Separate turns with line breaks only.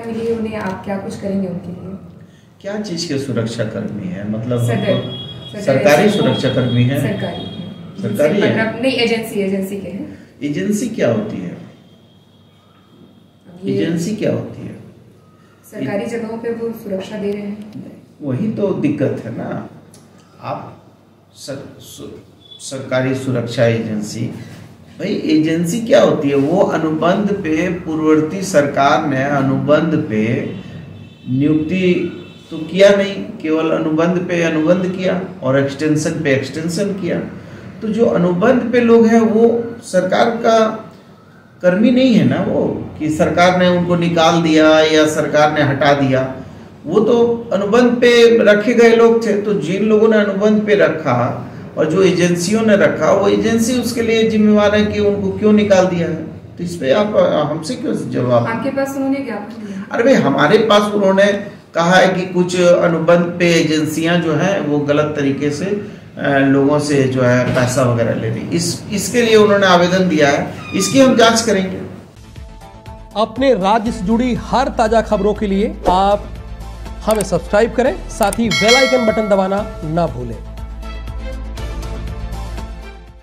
मिली उन्हें आप क्या कुछ करेंगे उनके लिए?
क्या चीज़ के सुरक्षा कर्मी है? मतलब
सदर सदर
सरकारी सुरक्षा कर्मी है।
सरकारी है।
सरकारी है?
मतलब नहीं एजेंसी एजेंसी के हैं।
एजेंसी क्या होती है? एजेंसी क्या होती है?
सरकारी जगहों पे वो सुरक्षा दे रहे हैं।
वही तो दिक्कत है ना। आप सर, सु, सरकारी सुरक्षा एजेंसी भाई एजेंसी क्या होती है? वो अनुबंध पे पूर्ववर्ती सरकार ने अनुबंध पे नियुक्ति तो किया नहीं, केवल अनुबंध पे अनुबंध किया और एक्सटेंशन पे एक्सटेंशन किया। तो जो अनुबंध पे लोग हैं, वो सरकार का कर्मी नहीं है ना वो? कि सरकार ने उनको निकाल दिया या सरकार ने हटा दिया। वो तो अनुबंध पे रखे गए लोग थे तो जिन लोगों ने अनुबंध पे रखा और जो एजेंसियों ने रखा वो एजेंसी उसके लिए जिम्मेवार है कि उनको क्यों निकाल दिया है? तो इस पे आप हमसे क्यों जवाब?
आपके पास उन्होंने ज्ञापन दिया?
अरे भाई हमारे पास उन्होंने कहा है कि कुछ अनुबंध पे एजेंसियाँ जो हैं वो गलत तरीके से लोगों से जो है पैसा वगैरह ले रही इस इसके लिए उन्होंने आवेदन दिया है। इसकी हम जाँच करेंगे।
अपने राज्य से जुड़ी हर ताज़ा खबरों के लिए आप हमें सब्सक्राइब करें साथ ही बेल आइकन बटन दबाना ना भूलें।